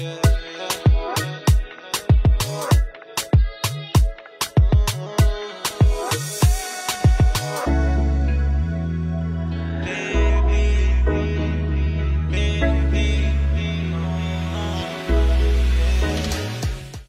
yeah.